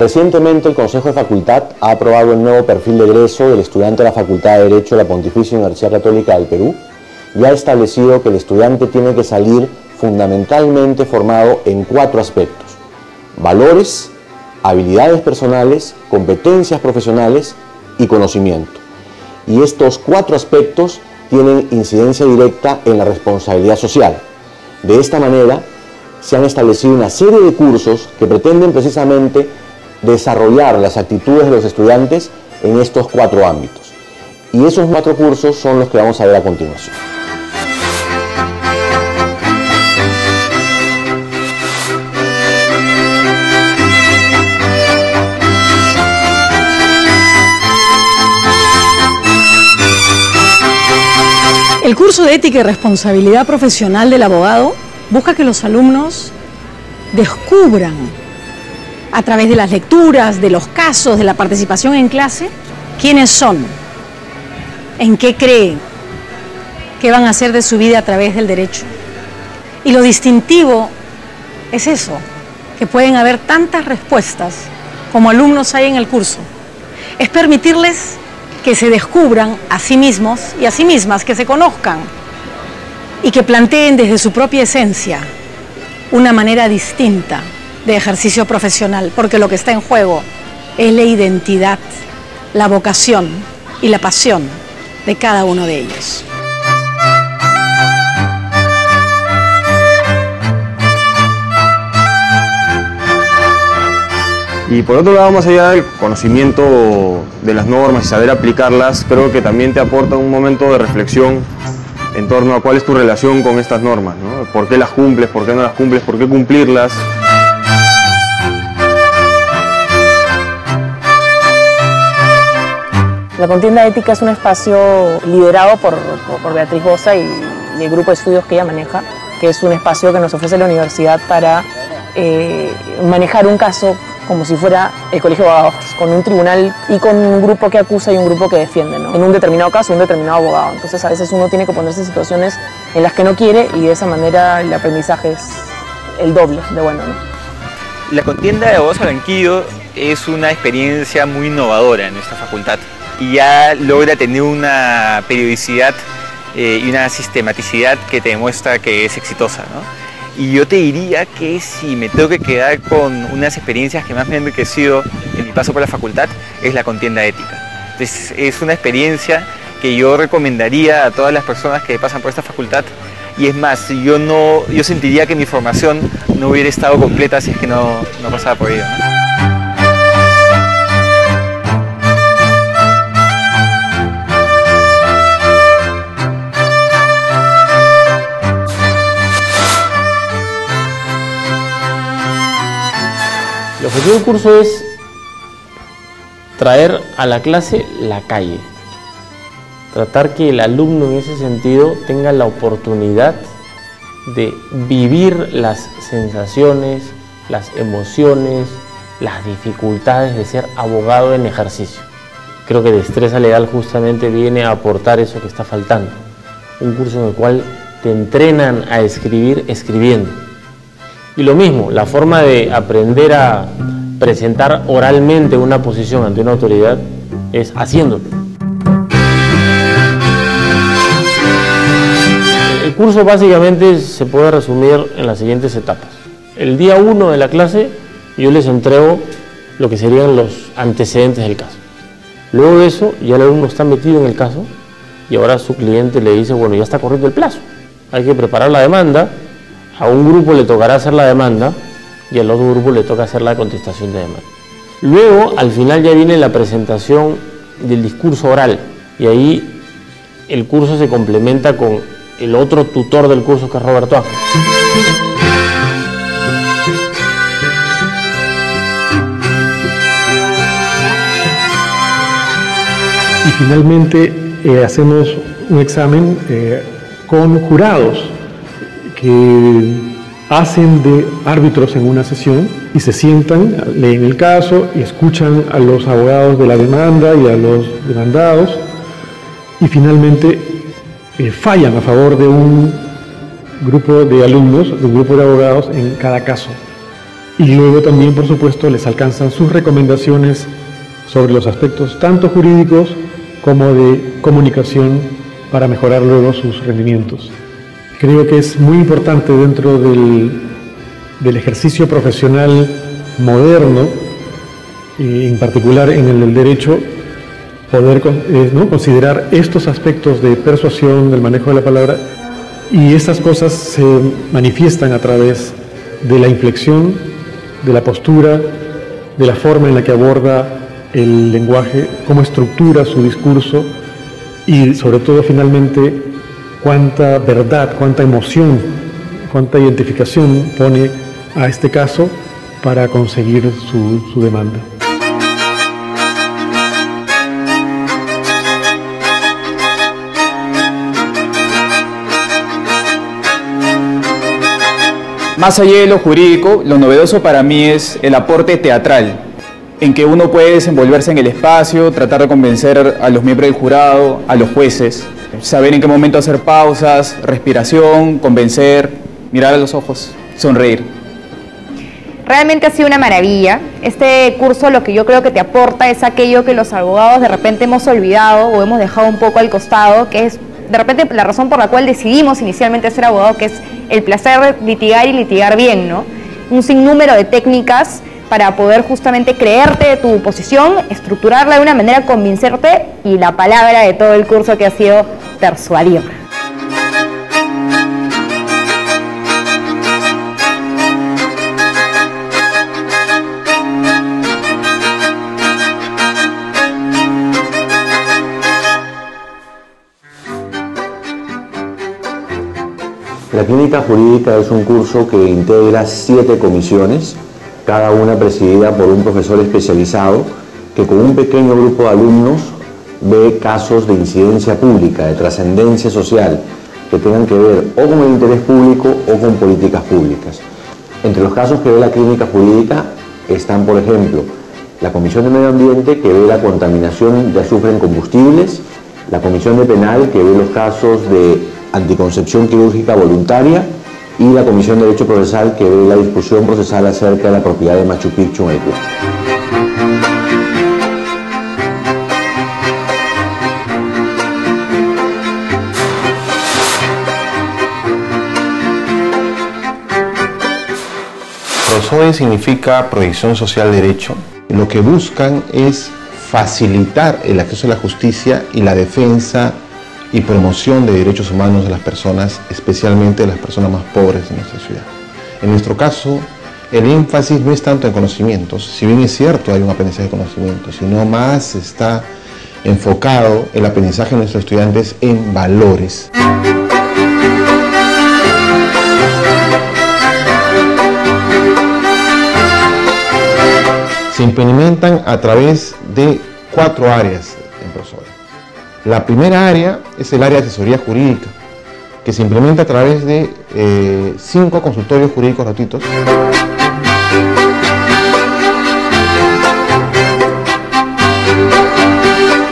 Recientemente el Consejo de Facultad ha aprobado el nuevo perfil de egreso del estudiante de la Facultad de Derecho de la Pontificia Universidad Católica del Perú y ha establecido que el estudiante tiene que salir fundamentalmente formado en cuatro aspectos. Valores, habilidades personales, competencias profesionales y conocimiento. Y estos cuatro aspectos tienen incidencia directa en la responsabilidad social. De esta manera, se han establecido una serie de cursos que pretenden precisamente desarrollar las actitudes de los estudiantes en estos cuatro ámbitos. Y esos cuatro cursos son los que vamos a ver a continuación. El curso de ética y responsabilidad profesional del abogado busca que los alumnos descubran a través de las lecturas, de los casos, de la participación en clase, quiénes son, en qué creen, qué van a hacer de su vida a través del derecho. Y lo distintivo es eso, que pueden haber tantas respuestas como alumnos hay en el curso. Es permitirles que se descubran a sí mismos y a sí mismas, que se conozcan y que planteen desde su propia esencia una manera distinta de ejercicio profesional, porque lo que está en juego es la identidad, la vocación y la pasión de cada uno de ellos. Y por otro lado, más allá del conocimiento de las normas y saber aplicarlas, creo que también te aporta un momento de reflexión en torno a cuál es tu relación con estas normas, ¿no? ¿Por qué las cumples? ¿Por qué no las cumples? ¿Por qué cumplirlas? La contienda ética es un espacio liderado por, Beatriz Bosa y, el grupo de estudios que ella maneja, que es un espacio que nos ofrece la universidad para eh, manejar un caso como si fuera el colegio de abogados, con un tribunal y con un grupo que acusa y un grupo que defiende, ¿no? en un determinado caso, un determinado abogado. Entonces a veces uno tiene que ponerse en situaciones en las que no quiere y de esa manera el aprendizaje es el doble de bueno. La contienda de abogados Barranquillo es una experiencia muy innovadora en esta facultad y ya logra tener una periodicidad eh, y una sistematicidad que te demuestra que es exitosa. Y yo te diría que si me tengo que quedar con unas experiencias que más me han enriquecido en mi paso por la facultad, es la contienda ética. Es una experiencia que yo recomendaría a todas las personas que pasan por esta facultad y es más, yo, no, yo sentiría que mi formación no hubiera estado completa si es que no, no pasaba por ello. El objetivo del curso es traer a la clase la calle, tratar que el alumno en ese sentido tenga la oportunidad de vivir las sensaciones, las emociones, las dificultades de ser abogado en ejercicio. Creo que Destreza Legal justamente viene a aportar eso que está faltando. Un curso en el cual te entrenan a escribir escribiendo y lo mismo, la forma de aprender a presentar oralmente una posición ante una autoridad es haciéndolo. Curso básicamente se puede resumir en las siguientes etapas. El día 1 de la clase yo les entrego lo que serían los antecedentes del caso. Luego de eso ya el alumno está metido en el caso y ahora su cliente le dice, bueno, ya está corriendo el plazo, hay que preparar la demanda a un grupo le tocará hacer la demanda y al otro grupo le toca hacer la contestación de demanda. Luego, al final ya viene la presentación del discurso oral y ahí el curso se complementa con el otro tutor del curso que es Roberto Ángel. Y finalmente eh, hacemos un examen eh, con jurados que hacen de árbitros en una sesión y se sientan, leen el caso y escuchan a los abogados de la demanda y a los demandados y finalmente eh, fallan a favor de un grupo de alumnos, de un grupo de abogados en cada caso. y luego también, por supuesto, les alcanzan sus recomendaciones sobre los aspectos tanto jurídicos como de comunicación para mejorar luego sus rendimientos. Creo que es muy importante dentro del, ejercicio profesional moderno, en particular en el del derecho, poder eh, ¿no? considerar estos aspectos de persuasión, del manejo de la palabra, y estas cosas se manifiestan a través de la inflexión, de la postura, de la forma en la que aborda el lenguaje, cómo estructura su discurso y sobre todo finalmente cuánta verdad, cuánta emoción, cuánta identificación pone a este caso para conseguir su, su demanda. Más allá de lo jurídico, lo novedoso para mí es el aporte teatral, en que uno puede desenvolverse en el espacio, tratar de convencer a los miembros del jurado, a los jueces, saber en qué momento hacer pausas, respiración, convencer, mirar a los ojos, sonreír. Realmente ha sido una maravilla. Este curso lo que yo creo que te aporta es aquello que los abogados de repente hemos olvidado o hemos dejado un poco al costado, que es de repente la razón por la cual decidimos inicialmente ser abogado, que es el placer de litigar y litigar bien, ¿no? Un sinnúmero de técnicas para poder justamente creerte tu posición, estructurarla de una manera, convencerte y la palabra de todo el curso que ha sido persuadir. La clínica jurídica es un curso que integra siete comisiones, cada una presidida por un profesor especializado que con un pequeño grupo de alumnos ve casos de incidencia pública, de trascendencia social, que tengan que ver o con el interés público o con políticas públicas. Entre los casos que ve la clínica jurídica están, por ejemplo, la Comisión de Medio Ambiente que ve la contaminación de azufre en combustibles, la Comisión de Penal que ve los casos de anticoncepción quirúrgica voluntaria y la Comisión de Derecho Procesal que ve la discusión procesal acerca de la propiedad de Machu Picchu en el PROSODE significa Proyección Social Derecho. Lo que buscan es facilitar el acceso a la justicia y la defensa y promoción de derechos humanos de las personas, especialmente de las personas más pobres de nuestra ciudad. En nuestro caso, el énfasis no es tanto en conocimientos, si bien es cierto hay un aprendizaje de conocimientos, sino más está enfocado el aprendizaje de nuestros estudiantes en valores. Se implementan a través de cuatro áreas en Prosodia. La primera área es el área de asesoría jurídica, que se implementa a través de eh, cinco consultorios jurídicos gratuitos.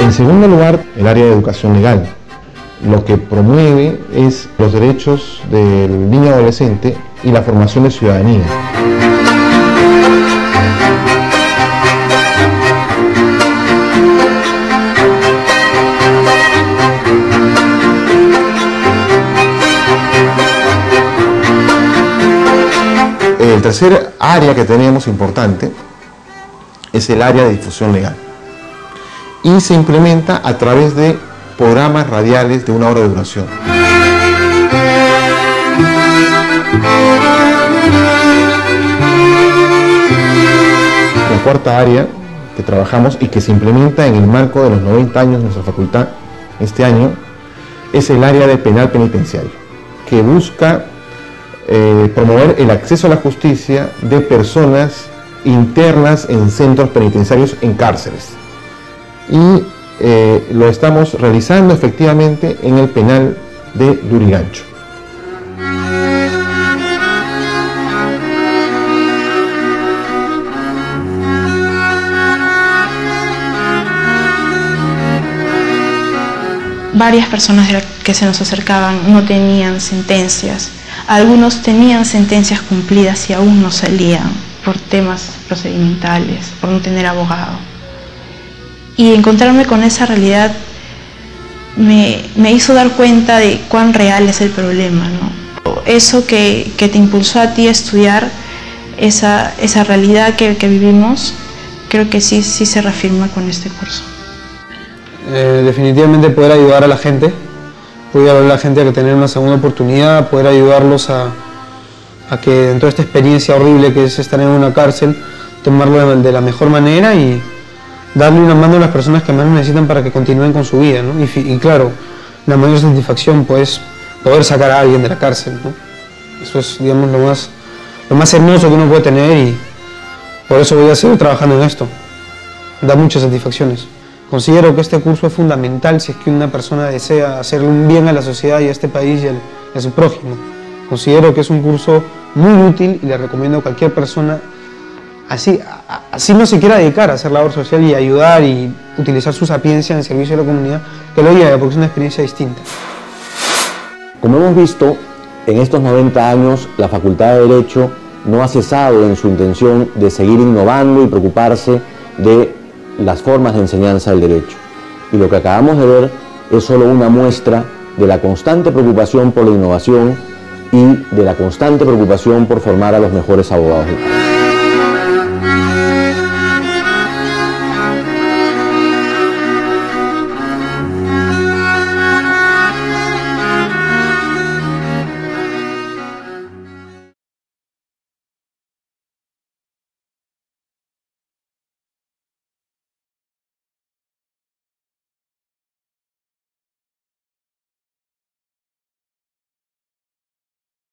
En segundo lugar, el área de educación legal. Lo que promueve es los derechos del niño adolescente y la formación de ciudadanía. Tercer área que tenemos importante es el área de difusión legal y se implementa a través de programas radiales de una hora de duración. La cuarta área que trabajamos y que se implementa en el marco de los 90 años de nuestra facultad este año es el área de penal penitenciario, que busca eh, promover el acceso a la justicia de personas internas en centros penitenciarios en cárceles. Y eh, lo estamos realizando efectivamente en el penal de Durigancho. Varias personas que se nos acercaban no tenían sentencias algunos tenían sentencias cumplidas y aún no salían. por temas procedimentales, por no tener abogado. Y encontrarme con esa realidad me, hizo dar cuenta de cuán real es el problema. Eso que, te impulsó a ti a estudiar esa, esa realidad que, vivimos, creo que sí, sí se reafirma con este curso. Eh, definitivamente poder ayudar a la gente, poder ayudar a la gente a tener una segunda oportunidad, poder ayudarlos a, que dentro de esta experiencia horrible que es estar en una cárcel, tomarlo de, la mejor manera y darle una mano a las personas que más necesitan para que continúen con su vida. ¿no? Y, claro, la mayor satisfacción pues poder sacar a alguien de la cárcel. Eso es digamos lo más, lo más hermoso que uno puede tener y por eso voy a seguir trabajando en esto. Da muchas satisfacciones. Considero que este curso es fundamental si es que una persona desea hacerle un bien a la sociedad y a este país y a su prójimo. Considero que es un curso muy útil y le recomiendo a cualquier persona, así, así no se quiera dedicar a hacer labor social y ayudar y utilizar su sapiencia en el servicio de la comunidad, que lo haga porque es una experiencia distinta. Como hemos visto, en estos 90 años la Facultad de Derecho no ha cesado en su intención de seguir innovando y preocuparse de las formas de enseñanza del derecho. Y lo que acabamos de ver es solo una muestra de la constante preocupación por la innovación y de la constante preocupación por formar a los mejores abogados.